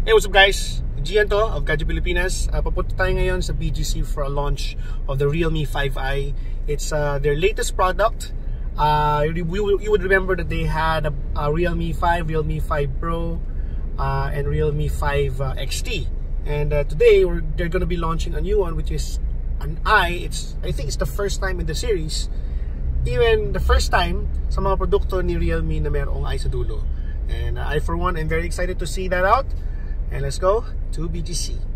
Hey, what's up guys? Gian to of Gadget Pilipinas. Uh, papunta tayo ngayon sa BGC for a launch of the Realme 5i. It's uh, their latest product. Uh, you, you would remember that they had a, a Realme 5, Realme 5 Pro, uh, and Realme 5 uh, XT. And uh, today we're, they're going to be launching a new one, which is an i. It's I think it's the first time in the series, even the first time sa mga produkto ni Realme na merong i sa dulo. And uh, I for one am very excited to see that out. And let's go to BGC.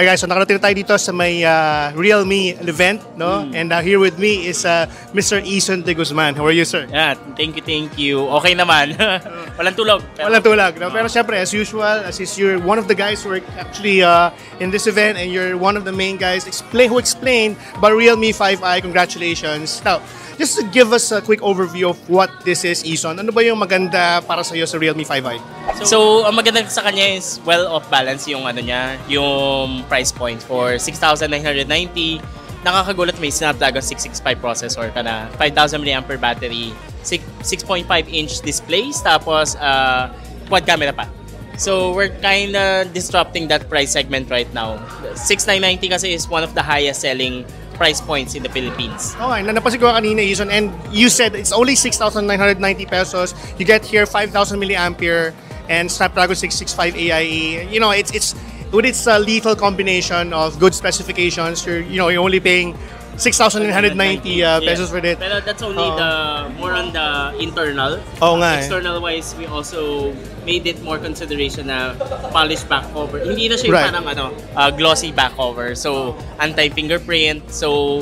Hi guys, so nakarating tayo dito sa may uh, Realme event, no? Mm. And uh, here with me is uh, Mr. Ison De Guzman. How are you, sir? Yeah, thank you, thank you. Okay naman. Walang tulog. Pero- Walang tulag, no? Pero syempre, as usual, as is you're one of the guys who are actually uh, in this event and you're one of the main guys explain who explained about Realme 5i. Congratulations. Now, just to give us a quick overview of what this is, Ison, ano ba yung maganda para sa iyo sa Realme 5i? So, ang maganda sa kanya is well off balance yung ano niya, yung price point for 6,990. Nakakagulat may Snapdragon 665 processor ka na, 5,000 mAh battery, 6, 6.5 inch displays, tapos uh, quad camera pa. So, we're kind of disrupting that price segment right now. 6,990 kasi is one of the highest selling price points in the Philippines. Okay, na napansin ko kanina, Ison, and you said it's only 6,990 pesos. You get here 5,000 milliampere and Snapdragon 665 AIE. You know, it's it's with its uh, lethal combination of good specifications. You're you know you're only paying 6,990 uh, pesos Yes. for it. Pero that's only Oo. the more on the internal. Oo nga eh. External wise, we also made it more consideration na polished back cover. Hindi na siya yung Right. parang ano, uh, glossy back cover. So, anti-fingerprint. So,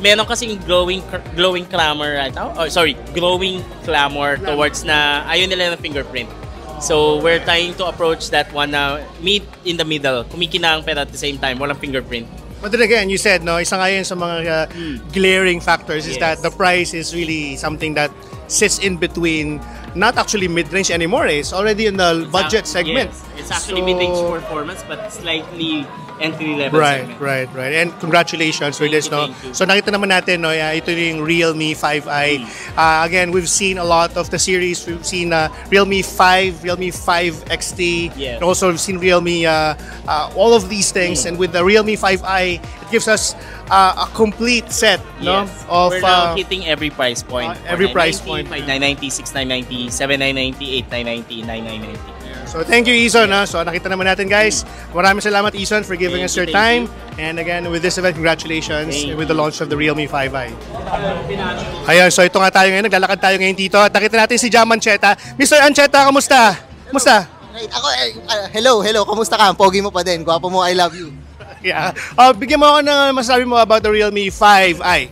meron kasing glowing glowing clamor right now. Oh, sorry, glowing clamor towards na ayun nila ng fingerprint. So, we're trying to approach that one na meet in the middle. Kumikinang pero at the same time, walang fingerprint. But then again, you said no, isa nga yun sa mga uh, glaring factors is Yes. that the price is really something that sits in between not actually mid-range anymore. eh. It's already in the budget It's ac- segment. Yes, it's actually So- mid-range performance but slightly entry level Right, segment. right, right. And congratulations for this, no? So nakita naman natin, no, uh, ito yung Realme 5i. Hmm. Uh, again, we've seen a lot of the series. We've seen uh, Realme 5, Realme 5 XT. Yes. And also we've seen Realme, uh, uh, all of these things. Hmm. And with the Realme 5i, it gives us uh, a complete set, no? Yes. Of, We're now uh, hitting every price point. every price point. 990, 6990, 7990, 8990, 9990. So thank you, Ison. Ha? So nakita naman natin, guys. Maraming salamat, Ison, for giving Thank us you, your thank time. And again, with this event, congratulations Thank with the you. launch of the Realme 5i. Ayan, so ito nga tayo ngayon. Naglalakad tayo ngayon dito. At nakita natin si Jam Ancheta. Mr. Ancheta, kamusta? Kamusta? Right, ako, eh, ah, hello, hello, kamusta ka? Pogi mo pa din, gwapo mo, I love you. Yeah. Uh, bigyan mo ako ng masasabi mo about the Realme 5i.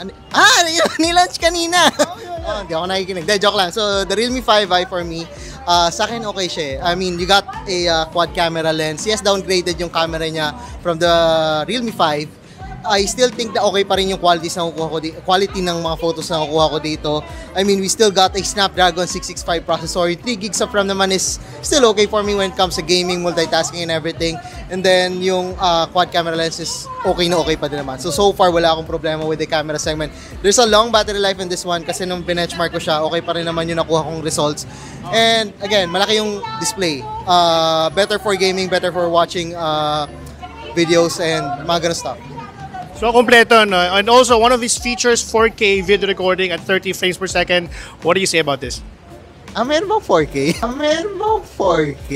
Ano, ah, yun, nilunch kanina. oh, hindi ako nakikinig. De, joke lang. So, the Realme 5i for me, uh, sa akin okay siya eh. I mean, you got a uh, quad camera lens. Yes, downgraded yung camera niya from the Realme 5. I still think na okay pa rin yung qualities na kukuha ko di- quality ng mga photos na kukuha ko dito. I mean, we still got a Snapdragon 665 processor. Yung 3 gigs of RAM naman is still okay for me when it comes to gaming, multitasking, and everything. And then, yung uh, quad camera lens is okay na okay pa din naman. So, so far, wala akong problema with the camera segment. There's a long battery life in this one kasi nung benchmark ko siya, okay pa rin naman yung nakuha kong results. And again, malaki yung display. Uh, better for gaming, better for watching uh, videos and mga ganun stuff. So, kompleto, no? And also, one of these features, 4K video recording at 30 frames per second. What do you say about this? Ah, meron bang 4K? Ah, meron bang 4K?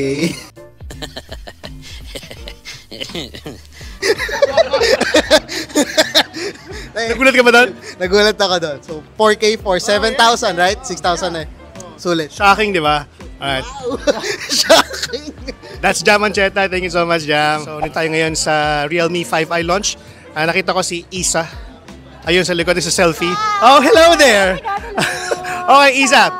Nagulat ka ba doon? Nagulat ako doon. So, 4K for 7,000, right? 6,000 eh. Sulit. Shocking, di ba? Alright. Shocking. That's Jam Ancheta. Thank you so much, Jam. So, nandito tayo ngayon sa Realme 5i launch. Ah, nakita ko si Isa. Ayun sa likod, sa selfie. Oh, hello there! okay, Isa.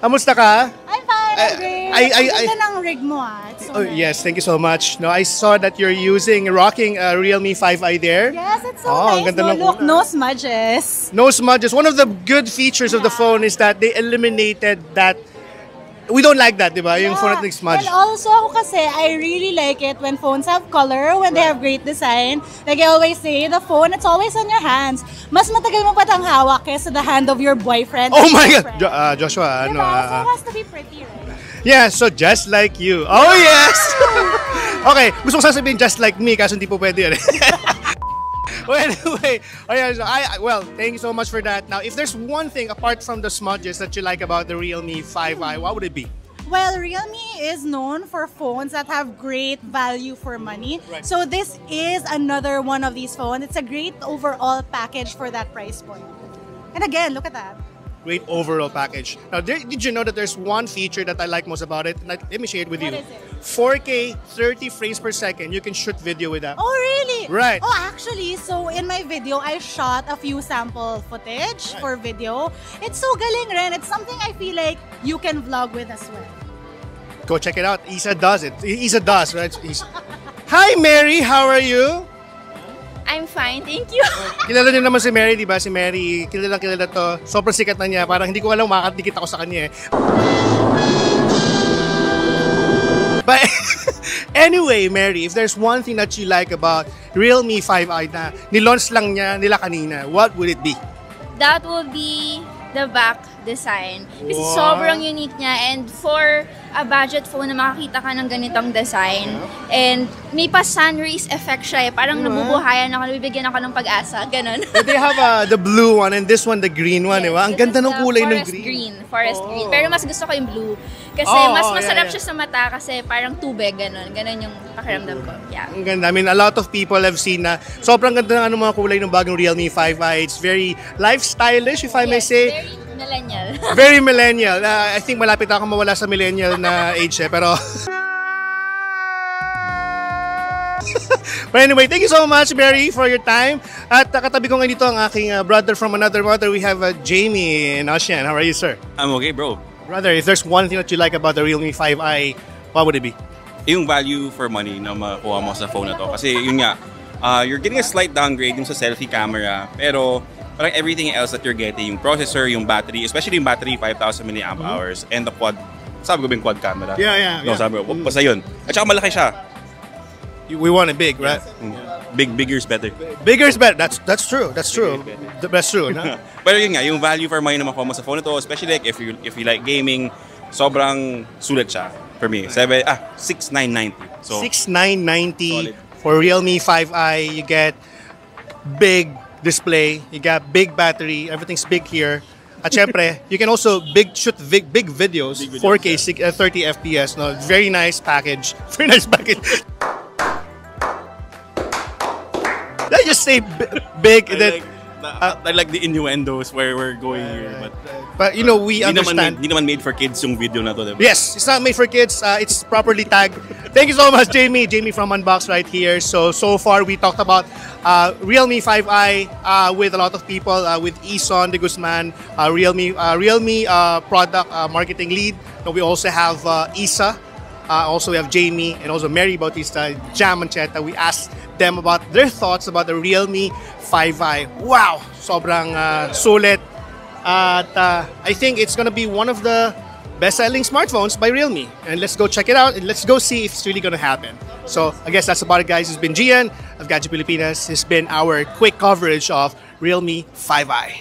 Kamusta ka? I'm fine, I'm great. I- I- I- Ganda ng rig mo ah. It's so Oh, nice. yes, thank you so much. No, I saw that you're using, rocking a Realme 5i there. Yes, it's so Oh, ang nice. ganda No, ng look, kulay. no smudges. No smudges. One of the good features of the phone is that they eliminated that. We don't like that, di ba? Yung phone natin smudge. And also ako kasi, I really like it when phones have color, when they have great design. Like I always say, the phone, it's always on your hands. Mas matagal mo patang hawak kaysa the hand of your boyfriend. Oh my God! Jo- uh, Joshua, ano? Diba? So it has to be pretty, right? yeah, so just like you. Oh, yes! okay, gusto ko sasabihin just like me, kaso hindi po pwede yun. well, anyway, oh yeah, so I, I- well, thank you so much for that. Now, if there's one thing apart from the smudges that you like about the Realme 5i, hmm. what would it be? Well, Realme is known for phones that have great value for money. Right. So this is another one of these phones. It's a great overall package for that price point. And again, look at that. Great overall package. Now, there, did you know that there's one feature that I like most about it? Let let me share it with What you. is it? 4K, 30 frames per second. You can shoot video with that. Oh, really? Right. Oh, actually, so in my video, I shot a few sample footage for video. It's so galing rin. It's something I feel like you can vlog with as well. Go check it out. Isa does it. Isa does, right? Isa. Hi, Mary. How are you? I'm fine, thank you. Kilala niyo naman si Mary, di ba? Si Mary, kilala kilala to. Sobrang sikat na niya. Parang hindi ko alam makakadikit ako sa kanya eh. But anyway, Mary, if there's one thing that you like about Realme 5i na nilaunch lang niya nila kanina, what would it be? That will be the back design. Kasi Wow. sobrang unique niya and for a budget phone na makakita ka ng ganitong design and may pa sun rays effect siya eh. Parang nabubuhayan ako, nabibigyan ako ng pag-asa. Ganon. But they have uh, the blue one and this one the green one, di ba? Ang ganda ng kulay ng forest green. Forest Oh. green. Pero mas gusto ko yung blue. Kasi Oh, mas oh, yeah, masarap yeah. siya sa mata kasi parang tubig, ganon. Ganon yung pakiramdam ko. Yeah. Ang ganda. I mean, a lot of people have seen na sobrang ganda ng ano, mga kulay ng bagong Realme 5i. It's very lifestyleish, if I may Yes, say. Very millennial. Very millennial. Uh, I think malapit ako mawala sa millennial na age eh. Pero... But anyway, thank you so much, Mary, for your time. At uh, katabi ko ngayon dito ang aking uh, brother from another mother. We have uh, Jamie and Ocean. How are you, sir? I'm okay, bro. Brother, if there's one thing that you like about the Realme 5i, what would it be? Yung value for money na makuha mo sa phone na to. Kasi yun nga, uh, you're getting a slight downgrade yung sa selfie camera. Pero parang everything else that you're getting, yung processor, yung battery, especially yung battery, 5,000 milliamp hours, and the quad, sabi ko ba yung quad camera? Mm-hmm. Yeah, yeah, No, yeah. sabi ko, basta yun. At saka malaki siya. We want it big, right? Mm. Big, bigger is better. Bigger is better. That's that's true. That's true. That's true. No? Pero yun nga, yung value for money na makuha mo sa phone na to, especially like if you if you like gaming, sobrang sulit siya for me. Seven, ah, 6,990. So, 6990 Solid. for Realme 5i. You get big display, you got big battery, everything's big here. At syempre, you can also big shoot big big videos, Big videos, 4K, six- uh, 30 FPS. No, very nice package. Very nice package. Let's just say bi- big. I that, like, the, I like the innuendos where we're going here. But but you know, we Hindi naman, understand. made, hindi naman made for kids yung video na to, diba? Yes, it's not made for kids. Uh, it's properly tagged. Thank you so much, Jamie. Jamie from Unbox right here. So, so far we talked about uh, Realme 5i uh, with a lot of people, uh, with Ison de Guzman, uh, Realme, uh, Realme uh, product marketing lead. And we also have uh, Isa. Also, we have Jamie and also Mary Bautista, Jam Mancheta. We asked them about their thoughts about the Realme 5i. Wow! Sobrang sulit. At I think it's gonna be one of the best-selling smartphones by Realme. And let's go check it out and let's go see if it's really gonna happen. So I guess that's about it, guys. It's been Gian of Gadget Pilipinas. It's been our quick coverage of Realme 5i.